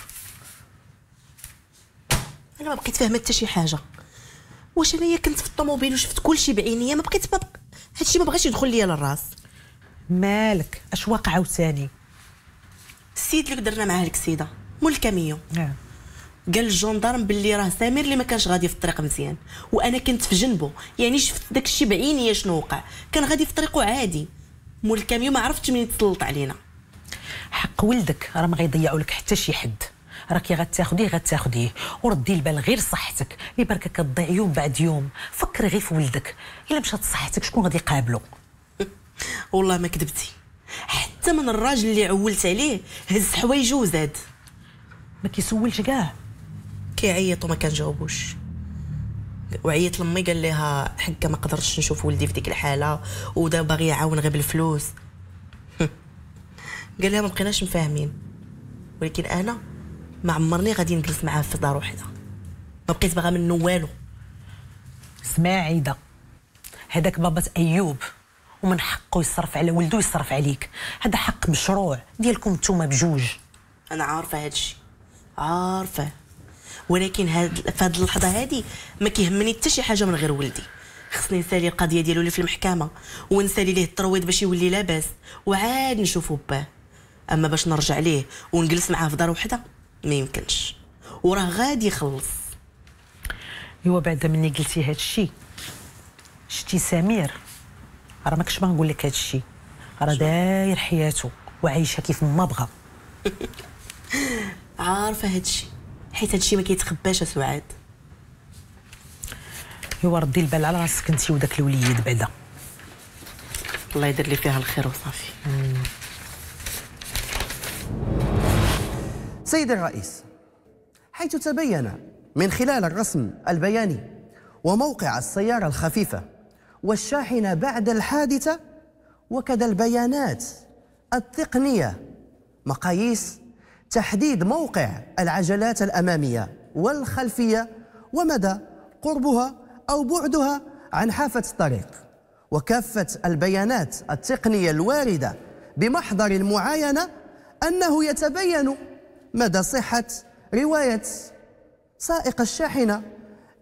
أنا ما بقيت فاهمة حتى شي حاجة. واش أنايا كنت في الطوموبيل وشفت كل شيء بعينيا ما بقيت ما بق... هادشي ما بغاش يدخل ليا للراس. مالك؟ أش واقع عاوتاني السيد اللي درنا معاه الكسيدة مول الكاميون قال ال gendarmes باللي راه سمير اللي ما كانش غادي في الطريق مزيان. وأنا كنت في جنبه. يعني شفت داك الشيء بعينيا شنو وقع. كان غادي في طريقه عادي. مول الكاميون ما عرفتش منين تسلط علينا. حق ولدك. راه ما غيضيعوا لك حتى شي حد. راكي غتاخديه غتاخديه. وردي البال غير صحتك. اللي بركه كتضيع يوم بعد يوم. فكري غير في ولدك. إلا مشات صحتك شكون غادي يقابلو؟ والله ما كذبتي. حتى من الراجل اللي عولت عليه هز حوايجه وزاد. ما كيسولش كاع. كيعيط وما كنجاوبوش. وعيط لامي قال لها حكا ما قدرتش نشوف ولدي في ديك الحالة ودا باغي يعاون غير بالفلوس. قال لها ما بقيناش مفاهمين. ولكن أنا ما عمرني غادي نجلس معاه في دار وحدة. ما بقيت باغا منه والو. اسمع عيدة. هذاك بابا أيوب ومن حقه يصرف على ولده ويصرف عليك. هذا حق مشروع ديالكم نتوما بجوج. أنا عارفة هادشي. عارفة. ولكن هاد في هاد اللحظة هادي ما كيهمني حتى شي حاجة من غير ولدي. خصني نسالي القضية ديالو اللي في المحكمة ونسالي ليه الترويض باش يولي لاباس وعاد نشوفو باه. أما باش نرجع ليه ونجلس معاه في دار وحدة ما يمكنش. وراه غادي يخلص. إيوا بعد مني قلتي هاد الشيء شتي سمير راه ماكش باغا نقول لك هاد الشيء راه داير حياته وعايشة كيف ما بغى عارفة هادشي حيت هادشي ما كيتخباش سعاد ايوا ردي البال على راسك انت وداك الوليد بعدا. الله يدير لي فيها الخير وصافي. سيد الرئيس حيث تبين من خلال الرسم البياني وموقع السيارة الخفيفة والشاحنة بعد الحادثة وكذا البيانات التقنية مقاييس تحديد موقع العجلات الأمامية والخلفية ومدى قربها أو بعدها عن حافة الطريق وكافة البيانات التقنية الواردة بمحضر المعاينة أنه يتبين مدى صحة رواية سائق الشاحنة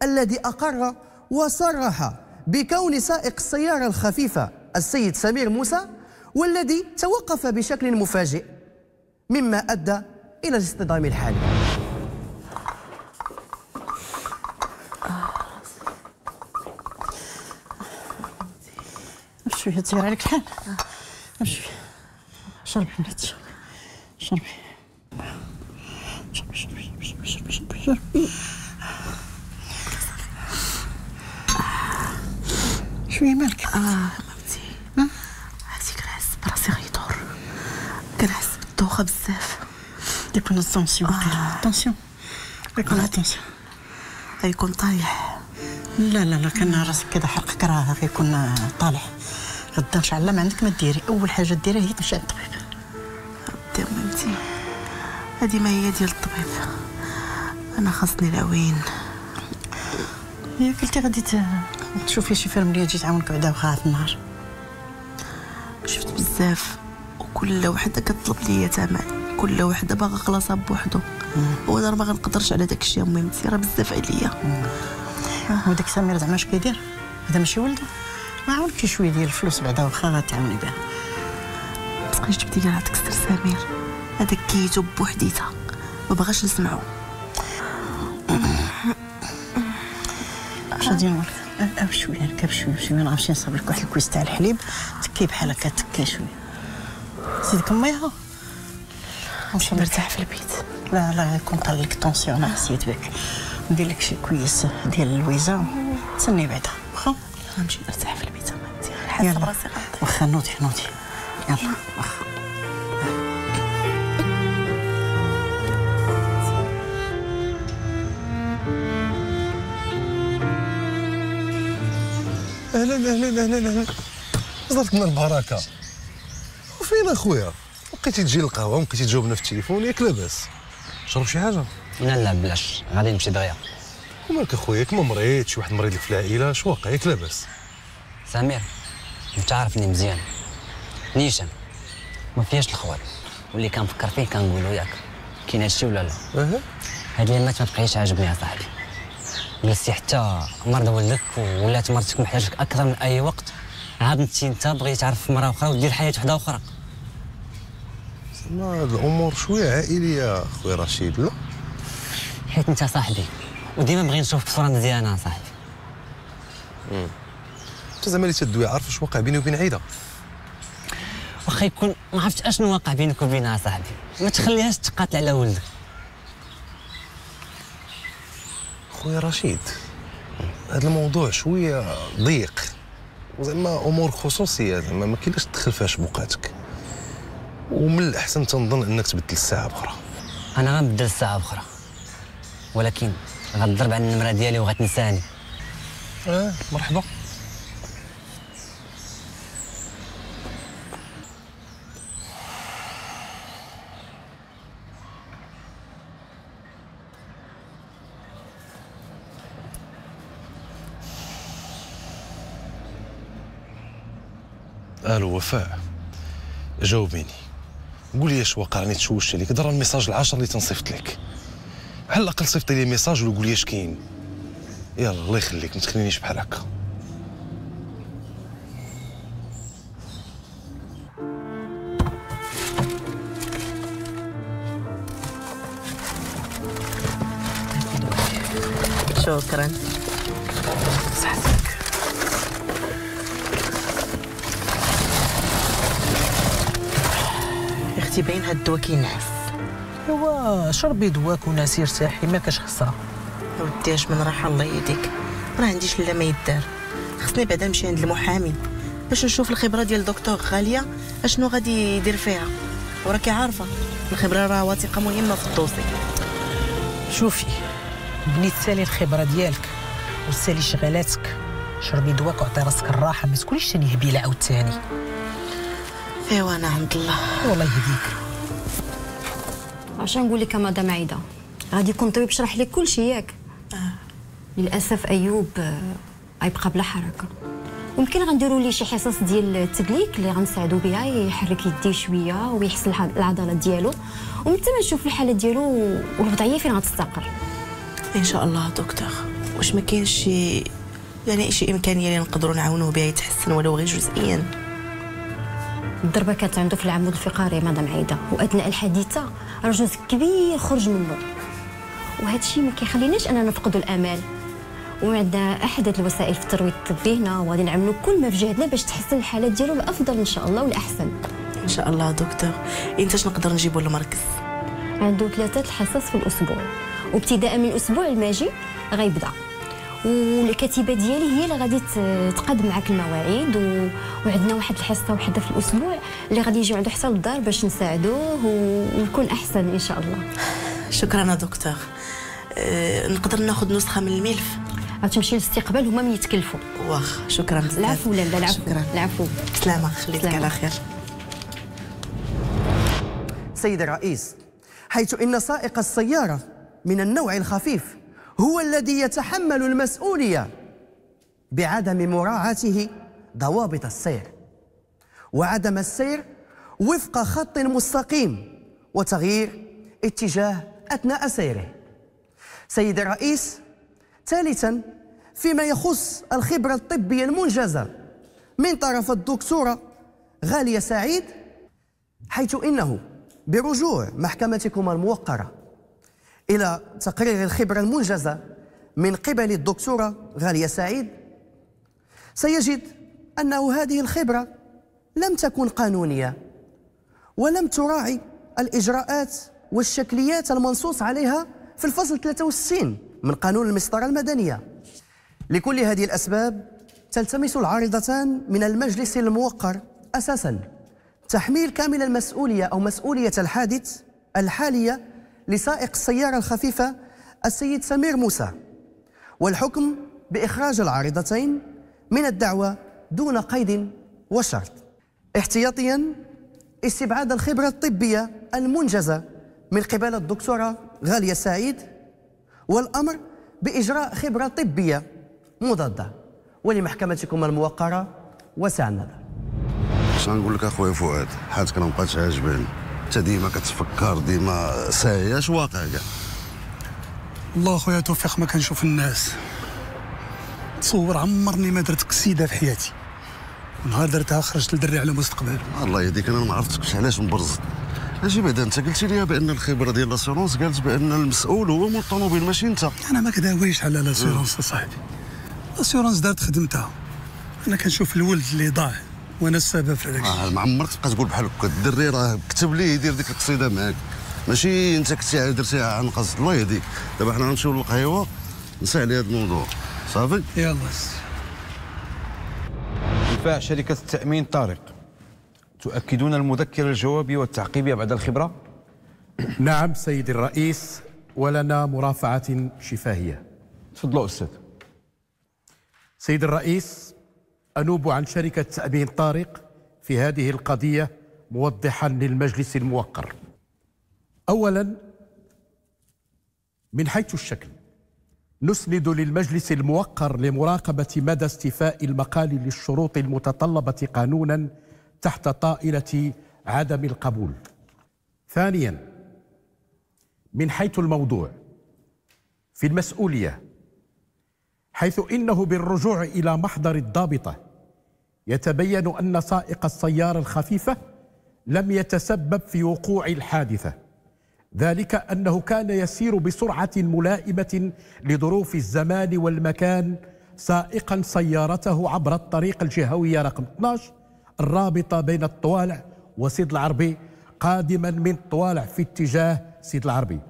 الذي أقر وصرح بكون سائق السيارة الخفيفة السيد سمير موسى والذي توقف بشكل مفاجئ مما أدى إلى الاصطدام الحالي. شوية تسير عليك الحال. شوية شربي شربي. شربي شربي شربي شربي شربي شربي شوية مالك. آه مامتي. عرفتي كنحس براسي غيدور كنحس بالدوخة بزاف. يكون ال tension ال tension يكون ال tension غيكون طايح لا لا لا كان راسك كذا حرقك راه غيكون طالع. غدا إن شاء الله ما عندك ما ديري. أول حاجة ديرها هي تمشي عند الطبيب ردي يا مامتي. هادي ما هي ديال الطبيب. أنا خاصني العوين هي قلتي غادي تشوفي شي اللي تجي تعاونك بعدا واخا في النهار. شفت بزاف. وكل وحده كطلب ليا ثمن كل وحدة باغا خلاصها بوحدو. وأنا راه ما غنقدرش على داك الشيء مامتي راه بزاف عليا. وداك سمير زعما اش كيدير هذا ماشي ولده؟ ما عاونك شوية ديال الفلوس بعدا واخا غتعاوني بها. تبقاش جبتي لي هذاك السر سمير؟ هذاك كيتو بوحديتها. ما بغاش نسمعو. اش غادي نقول؟ لك أه، بشويه هكا بشويه بشويه أنا غنمشي نصاوب لك واحد الكويس تاع الحليب. تكي بحال هكا تكي شوية زيدك ميها؟ نمشي مرتاح في البيت. لا لا يكون طال لك الطونسيون أنا حسيت بك. ندير لك شي كويس ديال اللويزه تسني بعدا واخا؟ غنمشي نرتاح في البيت. يلا. واخا نوضي نوضي. يلا واخا. أهلا أهلا أهلا أهلا. صدرت لنا البركة. وفين أخويا؟ بقيتي تجي للقهوة وبقيتي تجاوبنا في التليفون ياك لاباس. شرب شي حاجة؟ لا لا بلاش. غادي نمشي دغيا. ومالك اخويا كما مريض شي واحد مريض في العائلة شو واقع؟ ياك لاباس. سمير انت عارفني مزيان. نيشان. ما فيهاش الخوال. واللي كنفكر فيه كنقولو ياك. كاين هادشي ولا لا؟ أها. هاد اليامات ما بقيتش عاجبني يا صاحبي. جلستي حتى مرض ولدك ولات مرتك محتاجك أكثر من أي وقت. عاد انت انت بغيتي تعرف مرة أخرى ودير حياة وحدة أخرى. زعما هاد الأمور شوية عائلية اخويا رشيد لا؟ حيت أنت صاحبي وديما بغي نشوفك بصورة مزيانة يا صاحبي أنت زعما اللي تدوي عارف واش واقع بيني وبين عايده واخا يكون ما عرفتش أشنو واقع بينك وبينها صاحبي. ما تخليهاش تقاتل على ولدك. خويا رشيد هذا الموضوع شوية ضيق. وزعما أمور خصوصية زعما ما كاينلاش تدخل فيها شبوقاتك. ومن الأحسن تنظن أنك تبدل الساعة بأخرى. أنا غنبدل الساعة بأخرى. ولكن غتضرب على النمرة ديالي وغتنساني. آه مرحبا. ألو وفاء. جاوبيني. قولي اش واقع راني تشوشت عليك راه ال message العاشر اللي تنصيفط لك. على الأقل صيفط لي message ولا قولي اش كاين. يلا الله يخليك ما تخلينيش بحال هكا. شكرا. باين هاد الدواء كينعس ايوا شربي دواك وناسي ارتاحي ما كاش خساره ودي اش من راحه الله يهديك ما عنديش لا ما يدار. خصني بعدا نمشي عند المحامي. باش نشوف الخبرة ديال دكتور غالية أشنو غادي يدير فيها. وراكي عارفة الخبرة راه وثيقه مهمة في الدوسي. شوفي بنيت سالي الخبرة ديالك وسالي شغالاتك شربي دواك وعطي راسك الراحة ما تكونيش تاني هبيلة عاوتاني ايوا أنا عند الله والله يهديك. عشان نقول لك يا مدام عايدة غادي يكون طبيب شرح لك كل شيء ياك. للأسف أيوب آه، غيبقى بلا حركة. ممكن غنديروا ليه شي حصص ديال التدليك اللي غنساعدوا بها يحرك يديه شوية ويحسن العضلات ديالو. ومن ثم نشوف الحالة ديالو والوضعية فين غتستقر؟ إن شاء الله دكتور. واش ما كاينش شي يعني شي إمكانية اللي نقدروا نعاونوه بها يتحسن ولو غير جزئيا؟ الضربة كانت عنده في العمود الفقري مدام عايدة. وأثناء الحادثة جزء كبير خرج منه وهذا الشيء ما كيخليناش أننا نفقدوا الامال وعندنا احدث الوسائل في الترويض الطبي هنا وغادي نعملوا كل ما في جهدنا باش تحسن الحالة ديالو الأفضل إن شاء الله والأحسن. إن شاء الله دكتور. انتاش نقدر نجيبو للمركز؟ عنده ثلاثة الحصص في الأسبوع. وابتداء من الأسبوع الماجي غيبدأ. والكتيبة ديالي هي اللي غادي تقاد معك المواعيد و... وعندنا واحد الحصة وحدة في الأسبوع اللي غادي يجيو عنده حتى للدار باش نساعدوه و... ويكون أحسن إن شاء الله. شكرا يا دكتور. أه نقدر ناخذ نسخة من الملف؟ غتمشي للاستقبال هما من يتكلفوا واخ شكرا بزاف العفو لا لا العفو. شكرا. العفو. سلامة خليك سلامة. على خير. سيد الرئيس حيث إن سائق السيارة من النوع الخفيف هو الذي يتحمل المسؤولية بعدم مراعاته ضوابط السير. وعدم السير وفق خط مستقيم وتغيير اتجاه أثناء سيره. سيد الرئيس ثالثا فيما يخص الخبرة الطبية المنجزة من طرف الدكتورة غالية سعيد حيث إنه برجوع محكمتكم الموقرة. إلى تقرير الخبرة المنجزة من قبل الدكتورة غالية سعيد. سيجد أنه هذه الخبرة لم تكن قانونية ولم تراعي الإجراءات والشكليات المنصوص عليها في الفصل 63 من قانون المسطرة المدنية. لكل هذه الأسباب تلتمس العارضتان من المجلس الموقر أساسا تحميل كامل المسؤولية أو مسؤولية الحادث الحالية لسائق السيارة الخفيفة السيد سمير موسى والحكم بإخراج العارضتين من الدعوة دون قيد وشرط. احتياطيا استبعاد الخبرة الطبية المنجزة من قبل الدكتورة غالية سعيد والأمر بإجراء خبرة طبية مضادة. ولمحكمتكم الموقرة وسع اش غنقول لك أخويا فؤاد؟ حياتك راه مبقاتش عاجباني. انت ديما كتفكر ديما ساهي اش واقع كاع؟ الله خويا توفيق ما كنشوف النعاس. تصور عمرني ما درت كسيدة في حياتي. نهار درتها خرجت لدري على مستقبل. الله يهديك. أنا ما عرفتكش علاش مبرزت. أجي بعدا أنت قلتي لي بأن الخبرة ديال l'assurance قالت بأن المسؤول هو مول الطوموبيل ماشي أنت. أنا ما كداويش على l'assurance صاحبي. لاسيورونس دارت خدمتها. أنا كنشوف الولد اللي ضاع. وأنا السبب في هذاك آه ما عمرك تبقى تقول بحال هكا الدري راه كتب ليه يدير ديك القصيدة معاك. ماشي انت كنتي درتيها عن قصد. الله يهديك. دابا حنا غنمشيو للقهيوة نسى على هذا الموضوع. صافي؟ يلا. دفاع شركة التأمين طارق. تؤكدون المذكرة الجوابي والتعقيبية بعد الخبرة؟ نعم سيدي الرئيس. ولنا مرافعة شفاهية. تفضلوا أستاذ. سيد الرئيس أنوب عن شركة تأمين طارق في هذه القضية موضحا للمجلس الموقر. أولا من حيث الشكل نسند للمجلس الموقر لمراقبة مدى استيفاء المقال للشروط المتطلبة قانونا تحت طائلة عدم القبول. ثانيا من حيث الموضوع في المسؤولية حيث إنه بالرجوع إلى محضر الضابطة يتبين أن سائق السيارة الخفيفة لم يتسبب في وقوع الحادثة. ذلك أنه كان يسير بسرعة ملائمة لظروف الزمان والمكان سائقا سيارته عبر الطريق الجهوية رقم 12 الرابطة بين الطوالع وسيد العربي قادما من طوالع في اتجاه سيد العربي.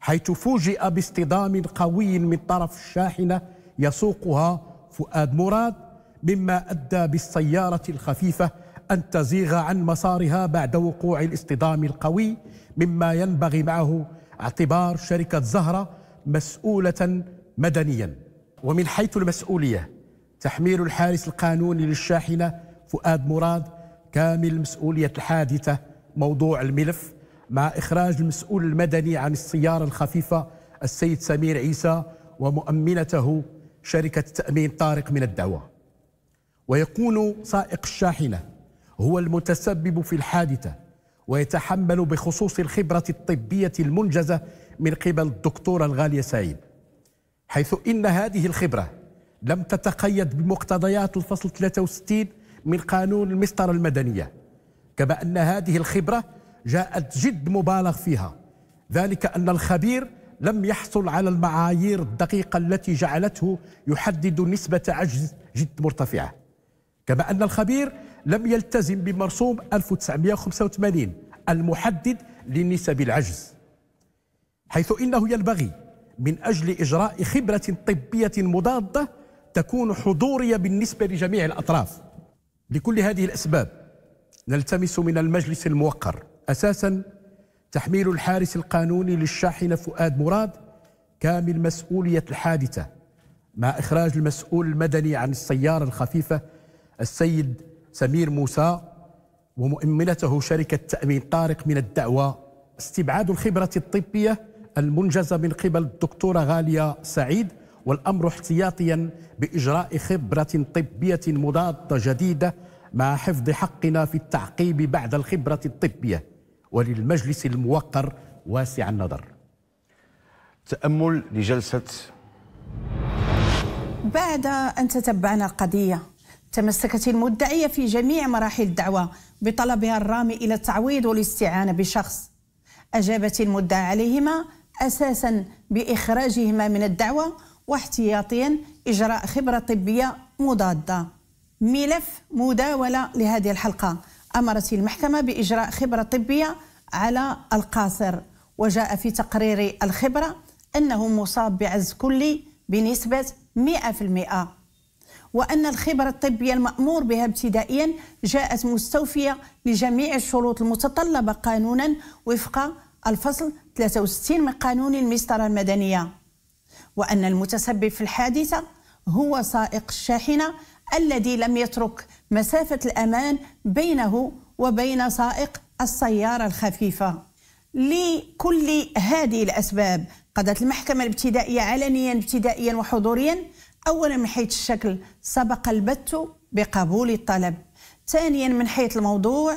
حيث فوجئ باصطدام قوي من طرف الشاحنة يسوقها فؤاد مراد مما أدى بالسيارة الخفيفة أن تزيغ عن مسارها بعد وقوع الاصطدام القوي مما ينبغي معه اعتبار شركة زهرة مسؤولة مدنيا. ومن حيث المسؤولية تحميل الحارس القانوني للشاحنة فؤاد مراد كامل مسؤولية الحادثة موضوع الملف مع إخراج المسؤول المدني عن السيارة الخفيفة السيد سمير عيسى ومؤمنته شركة تأمين طارق من الدعوة ويكون سائق الشاحنة هو المتسبب في الحادثة ويتحمل بخصوص الخبرة الطبية المنجزة من قبل الدكتورة الغالية سعيد. حيث إن هذه الخبرة لم تتقيد بمقتضيات الفصل 63 من قانون المسطرة المدنية كما أن هذه الخبرة جاءت جد مبالغ فيها. ذلك أن الخبير لم يحصل على المعايير الدقيقة التي جعلته يحدد نسبة عجز جد مرتفعة. كما أن الخبير لم يلتزم بمرسوم 1985 المحدد لنسب العجز حيث إنه ينبغي من أجل إجراء خبرة طبية مضادة تكون حضورية بالنسبة لجميع الأطراف. لكل هذه الأسباب نلتمس من المجلس الموقر أساسا تحميل الحارس القانوني للشاحنة فؤاد مراد كامل مسؤولية الحادثة مع إخراج المسؤول المدني عن السيارة الخفيفة السيد سمير موسى ومؤمنته شركة تأمين طارق من الدعوة استبعاد الخبرة الطبية المنجزة من قبل الدكتورة غالية سعيد والأمر احتياطيا بإجراء خبرة طبية مضادة جديدة مع حفظ حقنا في التعقيب بعد الخبرة الطبية. وللمجلس الموقر واسع النظر. تأمل لجلسة بعد أن تتبعنا القضية تمسكت المدعية في جميع مراحل الدعوة بطلبها الرامي إلى التعويض والاستعانة بشخص. أجابت المدعى عليهما أساسا بإخراجهما من الدعوة واحتياطيا إجراء خبرة طبية مضادة. ملف مداولة لهذه الحلقة. أمرت المحكمة بإجراء خبرة طبية على القاصر وجاء في تقرير الخبرة أنه مصاب بعز كلي بنسبة 100% وأن الخبرة الطبية المأمور بها ابتدائيا جاءت مستوفية لجميع الشروط المتطلبة قانونا وفق الفصل 63 من قانون المسطرة المدنية. وأن المتسبب في الحادثة هو سائق الشاحنة الذي لم يترك مسافة الأمان بينه وبين سائق السيارة الخفيفة. لكل هذه الأسباب قضت المحكمة الابتدائية علنيا ابتدائيا وحضوريا أولا من حيث الشكل سبق البت بقبول الطلب. ثانيا من حيث الموضوع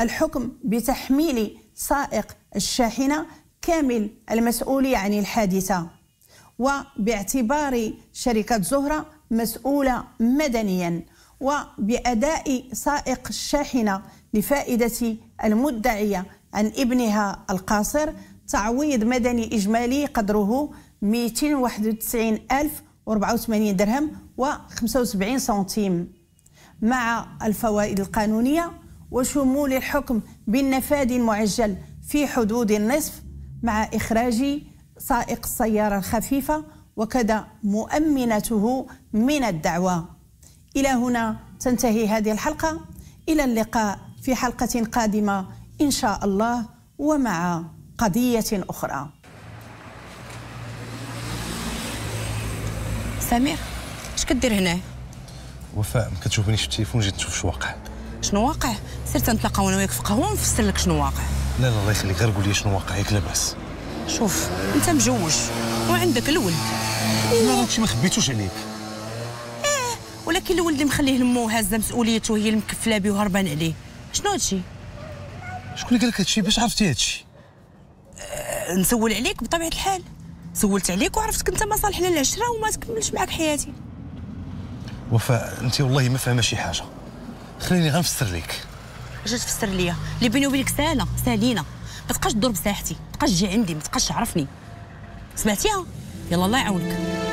الحكم بتحميل سائق الشاحنة كامل المسؤولية عن الحادثة وباعتبار شركة زهرة مسؤولة مدنيا وبأداء سائق الشاحنة لفائدة المدعية عن ابنها القاصر. تعويض مدني إجمالي قدره 291 ألف و84 درهم و75 سنتيم. مع الفوائد القانونية وشمول الحكم بالنفاذ المعجل في حدود النصف مع إخراج سائق السيارة الخفيفة وكذا مؤمنته من الدعوة. إلى هنا تنتهي هذه الحلقة. إلى اللقاء في حلقة قادمة إن شاء الله ومع قضية أخرى. سمير. اش كدير هنا؟ وفاء ما كتشوفنيش في التليفون جيت نشوف شو واقع. شنو واقع؟ سير تنتلاقاو أنا وياك في قهوة ونفسر لك شنو واقع. لا لا الله يخليك غير قول لي شنو واقع ياك لاباس. شوف انت مجوج وعندك الولد. لا هادشي ما خبيتوش عليك. ولكن الولد اللي مخليه لمو هازة مسؤوليته هي المكفله به وهربان عليه. شنو هادشي؟ شكون اللي قال لك هادشي؟ باش عرفتي هادشي؟ أه نسول عليك بطبيعة الحال. سولت عليك وعرفتك انت ما صالحنا العشره وما تكملش معاك حياتي. وفاء انت والله ما فاهمة شي حاجة. خليني غنفسر لك. اش تفسر ليا؟ اللي بيني وبينك سهله سالينا ما تبقاش تدور بساحتي ما تبقاش تجي عندي ما تبقاش تعرفني سمعتيها؟ يلا الله يعاونك.